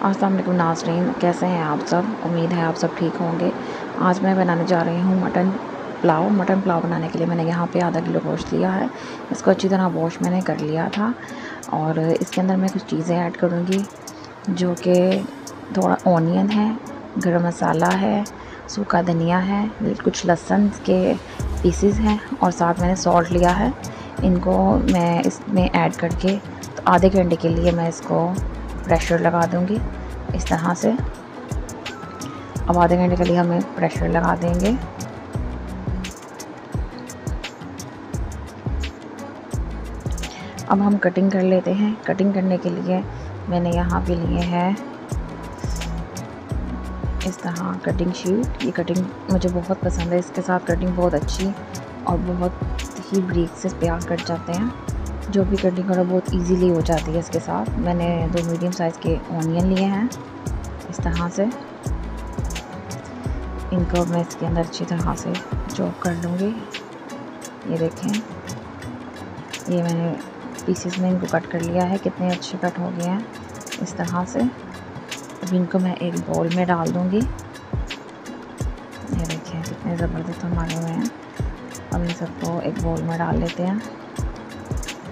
अस्सलाम नाजरीन, कैसे हैं आप सब? उम्मीद है आप सब ठीक होंगे। आज मैं बनाने जा रही हूँ मटन पुलाव। मटन पुलाव बनाने के लिए मैंने यहाँ पे आधा किलो गोश्त लिया है। इसको अच्छी तरह वॉश मैंने कर लिया था। और इसके अंदर मैं कुछ चीज़ें ऐड करूँगी, जो कि थोड़ा ऑनियन है, गरम मसाला है, सूखा धनिया है, कुछ लहसन के पीसीस हैं, और साथ मैंने सॉल्ट लिया है। इनको मैं इसमें ऐड करके तो आधे घंटे के लिए मैं इसको प्रेशर लगा दूँगी इस तरह से। अब आधे घंटे के लिए हमें प्रेशर लगा देंगे। अब हम कटिंग कर लेते हैं। कटिंग करने के लिए मैंने यहाँ पे लिए हैं इस तरह कटिंग शीट ये कटिंग मुझे बहुत पसंद है। इसके साथ कटिंग बहुत अच्छी और बहुत ही ब्रीक से प्यार कट जाते हैं। जो भी कटिंग करो बहुत इजीली हो जाती है इसके साथ। मैंने दो मीडियम साइज़ के ऑनियन लिए हैं, इस तरह से। इनको मैं इसके अंदर अच्छी तरह से चॉप कर लूँगी। ये देखें, ये मैंने पीसेस में इनको कट कर लिया है, कितने अच्छे कट हो गए हैं, इस तरह से। अब इनको मैं एक बोल में डाल दूँगी। ये देखिए कितने ज़बरदस्त हमारे हुए हैं। अब इन सबको एक बोल में डाल लेते हैं।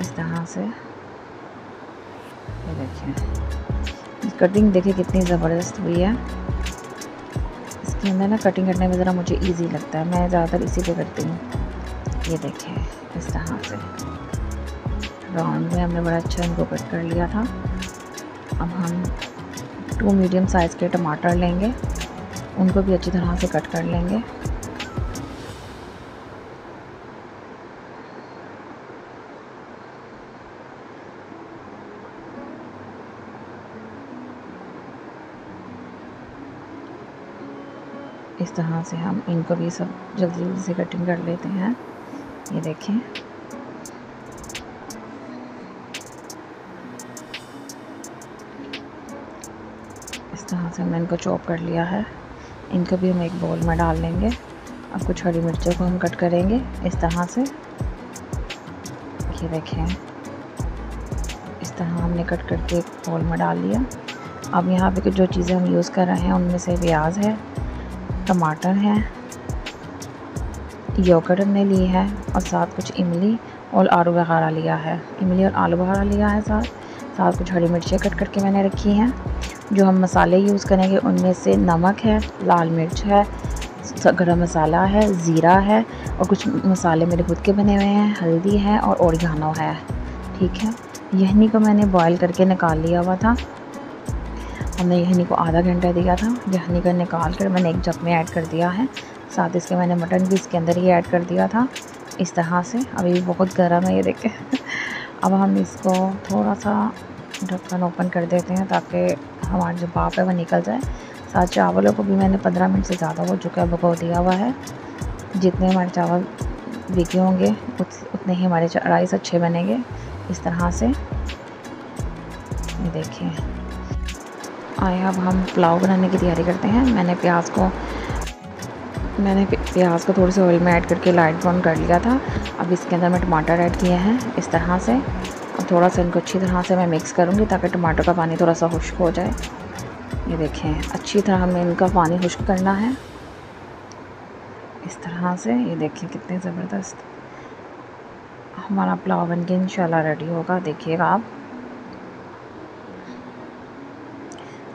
इस तरह से? ये देखिए। कटिंग देखिए कितनी ज़बरदस्त हुई है। इसके अंदर ना कटिंग करने में ज़रा मुझे इजी लगता है। मैं ज़्यादातर इसी पे करती हूँ। ये देखिए, इस तरह से। राउंड में हमने बड़ा अच्छा इनको कट कर लिया था। अब हम टू मीडियम साइज़ के टमाटर लेंगे। उनको भी अच्छी तरह से कट कर लेंगे। इस तरह से हम इनको भी सब जल्दी जल्दी से कटिंग कर लेते हैं। ये देखें। इस तरह से हमने इनको चॉप कर लिया है। इनको भी हम एक बोल में डाल लेंगे अब कुछ हरी मिर्चों को हम कट करेंगे इस तरह से। ये देखें। इस तरह हमने कट करके एक बोल में डाल लिया। अब यहाँ पे जो चीज़ें हम यूज़ कर रहे हैं उनमें से प्याज है। टमाटर है, योगर्ट हमने ली है और साथ कुछ इमली और आलू वगैरह लिया है। इमली और आलू वगैरह लिया है साथ। साथ कुछ हरी मिर्चें कट करके मैंने रखी हैं, जो हम मसाले यूज़ करेंगे, उनमें से नमक है, लाल मिर्च है गरम मसाला है, ज़ीरा है और कुछ मसाले मेरे खुद के बने हुए हैं, हल्दी है और ओरिगानो है। ठीक है? यहनी को मैंने बॉईल करके निकाल लिया हुआ था। हमने यहनी को आधा घंटा दिया था। यहनी का निकाल कर मैंने एक जग में ऐड कर दिया है। साथ इसके मैंने मटन भी इसके अंदर ही ऐड कर दिया था। इस तरह से अभी भी बहुत गर्म है ये देखें। अब हम इसको थोड़ा सा ढक्कन ओपन कर देते हैं ताकि हमारा जो भाप है वो निकल जाए। साथ चावलों को भी मैंने पंद्रह मिनट से ज़्यादा हो चुका है दिया हुआ है। जितने हमारे चावल बिके होंगे उतने ही हमारे राइस अच्छे बनेंगे। इस तरह से। देखिए आए अब हम पुलाव बनाने की तैयारी करते हैं। मैंने प्याज को, मैंने प्याज को थोड़े से ऑयल में ऐड करके लाइट ब्राउन कर लिया था। अब इसके अंदर मैं टमाटर ऐड किए हैं इस तरह से। अब थोड़ा सा इनको अच्छी तरह से मैं मिक्स करूँगी ताकि टमाटर का पानी थोड़ा सा खुश्क हो जाए। ये देखें, अच्छी तरह हमें इनका पानी खुश्क करना है। इस तरह से, ये देखें कितने ज़बरदस्त। हमारा पुलाव बन के इंशाल्लाह रेडी होगा, देखिएगा आप।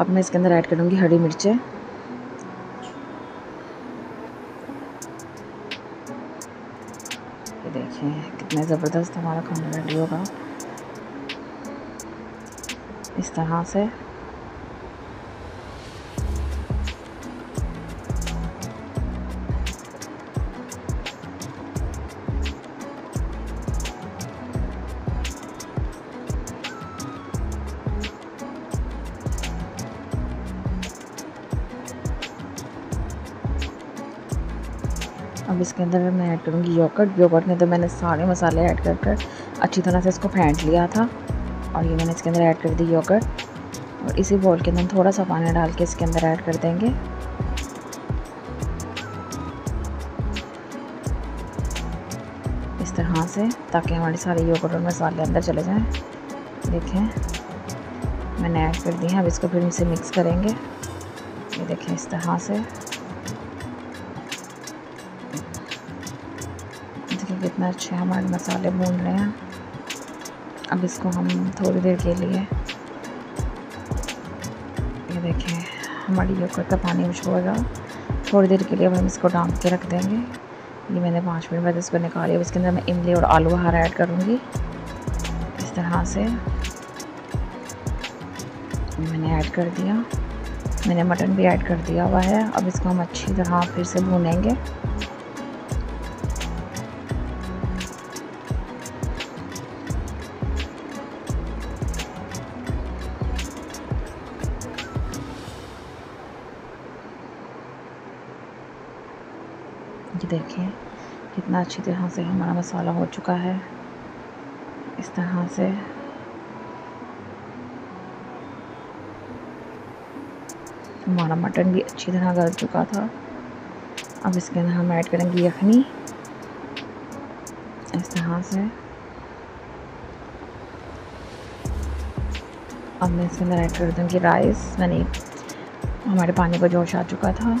अब मैं इसके अंदर ऐड करूँगी हरी मिर्चें। ये देखें, कितने ज़बरदस्त हमारा खाना रेडी होगा। इस तरह से अब इसके अंदर मैं ऐड करूँगी योगर्ट योगर्ट में तो मैंने सारे मसाले ऐड कर कर अच्छी तरह से इसको फेंट लिया था और ये मैंने इसके अंदर ऐड कर दी योगर्ट और इसी बॉल के अंदर थोड़ा सा पानी डाल के इसके अंदर ऐड कर देंगे। इस तरह से, ताकि हमारे सारे योगर्ट और मसाले अंदर चले जाएँ। देखें, मैंने ऐड कर दी है। अब इसको फिर इसे मिक्स करेंगे। ये देखें, इस तरह से। कितना अच्छे हमारे मसाले भून रहे हैं। अब इसको हम थोड़ी देर के लिए, ये देखें, हमारी योगर्ट का पानी छोड़ेगा थोड़ी देर के लिए हम इसको डाल के रख देंगे। ये मैंने पाँच मिनट बाद इसको निकाली, अब इसके अंदर मैं इमली और आलू बहार ऐड करूँगी। इस तरह से मैंने ऐड कर दिया। मैंने मटन भी ऐड कर दिया हुआ है। अब इसको हम अच्छी तरह फिर से भूनेंगे। ये देखें कितना अच्छी तरह से हमारा मसाला हो चुका है। इस तरह से। हमारा मटन भी अच्छी तरह गल चुका था। अब इसके अंदर हम ऐड करेंगे यखनी। इस तरह से। अब मैं इसके अंदर ऐड कर दूँगी राइस। मैंने हमारे पानी का जोश आ चुका था।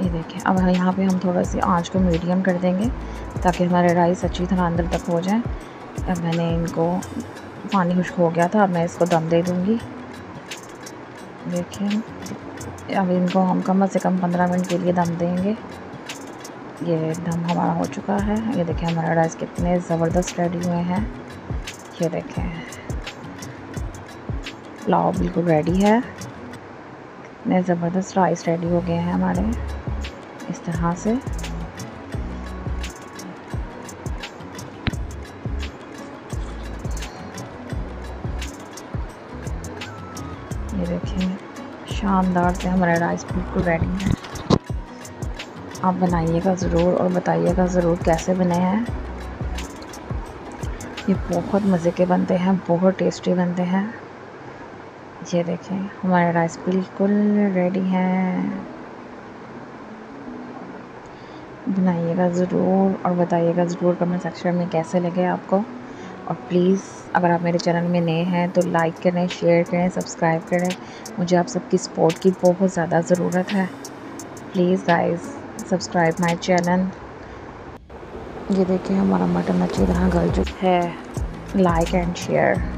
ये देखें, अब यहाँ पे हम थोड़ा सी आँच को मीडियम कर देंगे, ताकि हमारे राइस अच्छी तरह अंदर तक हो जाए। अब मैंने इनको, पानी खुश्क हो गया था, अब मैं इसको दम दे दूँगी। देखें, अब इनको हम कम से कम पंद्रह मिनट के लिए दम देंगे। ये दम हमारा हो चुका है। ये देखें, हमारा राइस कितने ज़बरदस्त रेडी हुए हैं। ये देखें पुलाव बिल्कुल रेडी है। इतने ज़बरदस्त राइस रेडी हो गए हैं हमारे। इस तरह से। ये देखें शानदार से हमारा राइस बिल्कुल रेडी है। आप बनाइएगा ज़रूर और बताइएगा ज़रूर कैसे बने हैं। ये बहुत मज़े के बनते हैं, बहुत टेस्टी बनते हैं। ये देखें। हमारा राइस बिल्कुल रेडी हैं। बनाइएगा ज़रूर और बताइएगा ज़रूर कमेंट सेक्शन में कैसे लगे आपको। और प्लीज़ अगर आप मेरे चैनल में नए हैं तो लाइक करें शेयर करें सब्सक्राइब करें। मुझे आप सबकी सपोर्ट की बहुत ज़्यादा ज़रूरत है। Please guys subscribe my channel ये देखिए हमारा मटन अच्छी तरह गल चुका है। Like and share